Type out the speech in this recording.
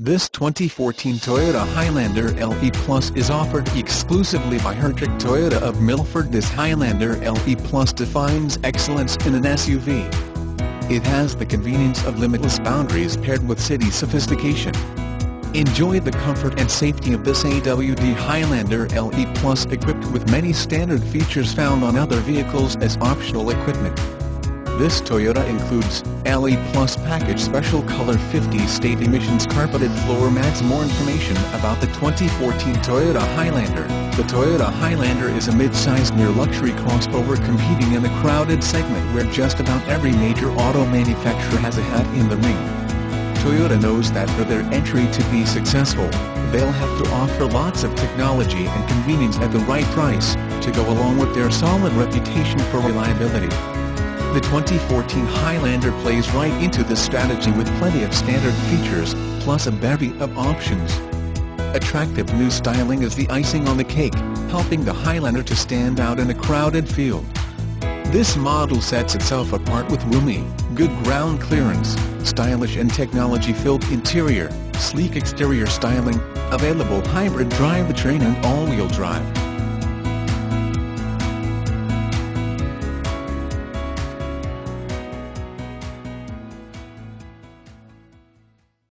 This 2014 Toyota Highlander LE Plus is offered exclusively by Hertrich Toyota of Milford. This Highlander LE Plus defines excellence in an SUV. It has the convenience of limitless boundaries paired with city sophistication. Enjoy the comfort and safety of this AWD Highlander LE Plus equipped with many standard features found on other vehicles as optional equipment. This Toyota includes LE Plus Package Special Color 50 State Emissions Carpeted Floor Mats More information about the 2014 Toyota Highlander The Toyota Highlander is a mid-sized near-luxury crossover competing in a crowded segment where just about every major auto manufacturer has a hat in the ring. Toyota knows that for their entry to be successful, they'll have to offer lots of technology and convenience at the right price, to go along with their solid reputation for reliability. The 2014 Highlander plays right into this strategy with plenty of standard features, plus a bevy of options. Attractive new styling is the icing on the cake, helping the Highlander to stand out in a crowded field. This model sets itself apart with roomy, good ground clearance, stylish and technology-filled interior, sleek exterior styling, available hybrid drivetrain and all-wheel drive